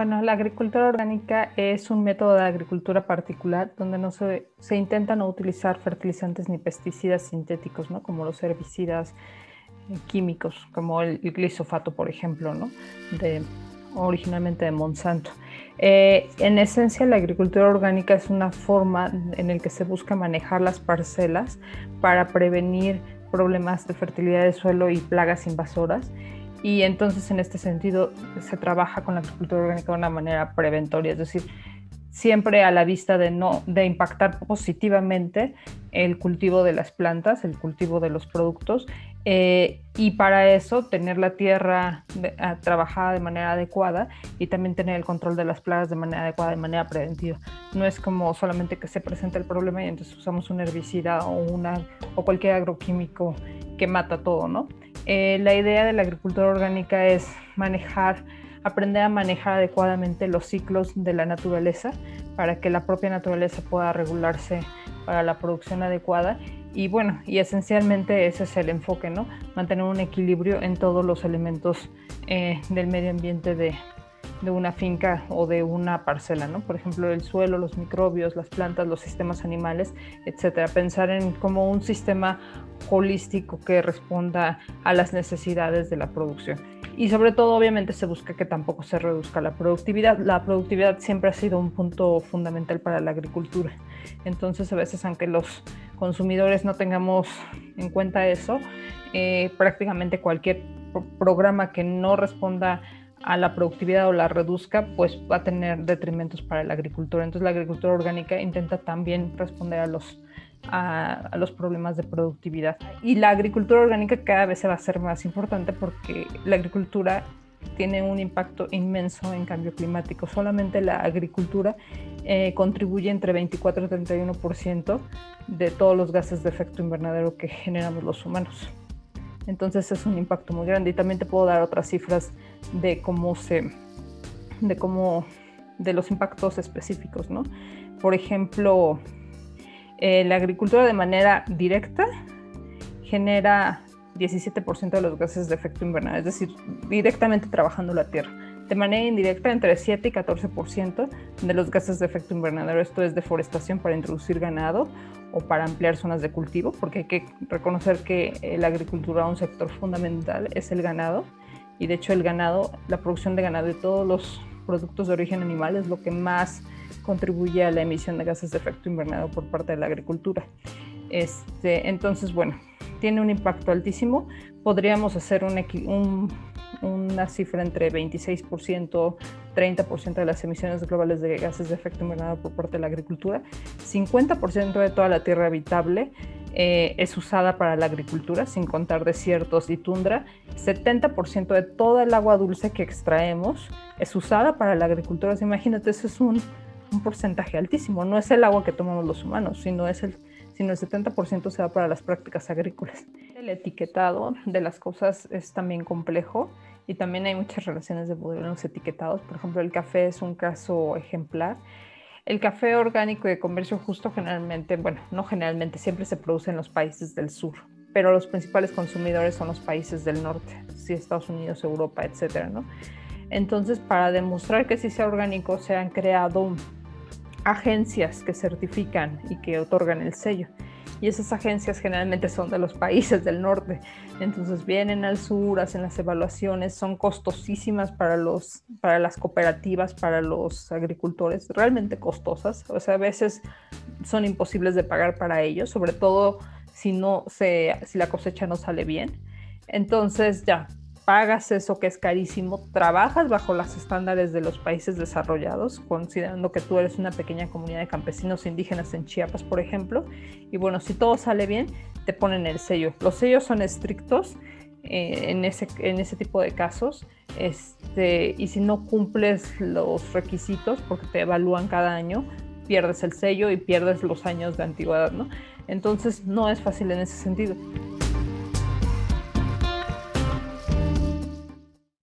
Bueno, la agricultura orgánica es un método de agricultura particular donde no se, se intenta no utilizar fertilizantes ni pesticidas sintéticos, ¿no? como los herbicidas eh, químicos, como el, glisofato, por ejemplo, ¿no? de, originalmente de Monsanto. Eh, en esencia, la agricultura orgánica es una forma en la que se busca manejar las parcelas para prevenir problemas de fertilidad del suelo y plagas invasoras. Y entonces, en este sentido, se trabaja con la agricultura orgánica de una manera preventoria, es decir, siempre a la vista de no de impactar positivamente el cultivo de las plantas, el cultivo de los productos eh, y para eso tener la tierra trabajada de manera adecuada y también tener el control de las plagas de manera adecuada, de manera preventiva. No es como solamente que se presenta el problema y entonces usamos un herbicida o, una, o cualquier agroquímico que mata todo, ¿no? Eh, la idea de la agricultura orgánica es manejar aprender a manejar adecuadamente los ciclos de la naturaleza para que la propia naturaleza pueda regularse para la producción adecuada. Y bueno, y esencialmente ese es el enfoque, ¿no? Mantener un equilibrio en todos los elementos eh, del medio ambiente de, de una finca o de una parcela, ¿no? Por ejemplo, el suelo, los microbios, las plantas, los sistemas animales, etcétera. Pensar en como un sistema holístico que responda a las necesidades de la producción y sobre todo obviamente se busca que tampoco se reduzca la productividad. La productividad siempre ha sido un punto fundamental para la agricultura. Entonces a veces aunque los consumidores no tengamos en cuenta eso, eh, prácticamente cualquier programa que no responda a la productividad o la reduzca, pues va a tener detrimentos para la agricultura. Entonces la agricultura orgánica intenta también responder a los a, los problemas de productividad. Y la agricultura orgánica cada vez se va a hacer más importante porque la agricultura tiene un impacto inmenso en cambio climático. Solamente la agricultura eh, contribuye entre 24 y 31% de todos los gases de efecto invernadero que generamos los humanos. Entonces es un impacto muy grande y también te puedo dar otras cifras de cómo se, de cómo, de los impactos específicos, ¿no? Por ejemplo, eh, la agricultura de manera directa genera 17% de los gases de efecto invernadero, es decir, directamente trabajando la tierra. De manera indirecta, entre 7 y 14% de los gases de efecto invernadero. Esto es deforestación para introducir ganado o para ampliar zonas de cultivo, porque hay que reconocer que la agricultura, un sector fundamental, es el ganado. Y de hecho, el ganado, la producción de ganado y todos los productos de origen animal es lo que más contribuye a la emisión de gases de efecto invernadero por parte de la agricultura. Este, entonces, bueno, tiene un impacto altísimo. Podríamos hacer un, una cifra entre 26%, 30% de las emisiones globales de gases de efecto invernadero por parte de la agricultura. 50% de toda la tierra habitable eh, es usada para la agricultura, sin contar desiertos y tundra. 70% de toda el agua dulce que extraemos es usada para la agricultura. imagínate, eso es un un porcentaje altísimo. No es el agua que tomamos los humanos, sino es el sino el 70% se va para las prácticas agrícolas. El etiquetado de las cosas es también complejo y también hay muchas relaciones de poder en los etiquetados. Por ejemplo, el café es un caso ejemplar. El café orgánico de comercio justo generalmente, bueno, no generalmente, siempre se produce en los países del sur, pero los principales consumidores son los países del norte, sí, Estados Unidos, Europa, etcétera, ¿no? Entonces, para demostrar que sí sea orgánico, se han creado agencias que certifican y que otorgan el sello. Y esas agencias generalmente son de los países del norte. Entonces vienen al sur, hacen las evaluaciones, son costosísimas para, los, para las cooperativas, para los agricultores, realmente costosas. O sea, a veces son imposibles de pagar para ellos, sobre todo si, no se, si la cosecha no sale bien. Entonces ya, pagas eso que es carísimo, trabajas bajo los estándares de los países desarrollados, considerando que tú eres una pequeña comunidad de campesinos indígenas en Chiapas, por ejemplo, y bueno, si todo sale bien, te ponen el sello. Los sellos son estrictos eh, en, ese, en ese tipo de casos, este, y si no cumples los requisitos, porque te evalúan cada año, pierdes el sello y pierdes los años de antigüedad, ¿no? Entonces no es fácil en ese sentido.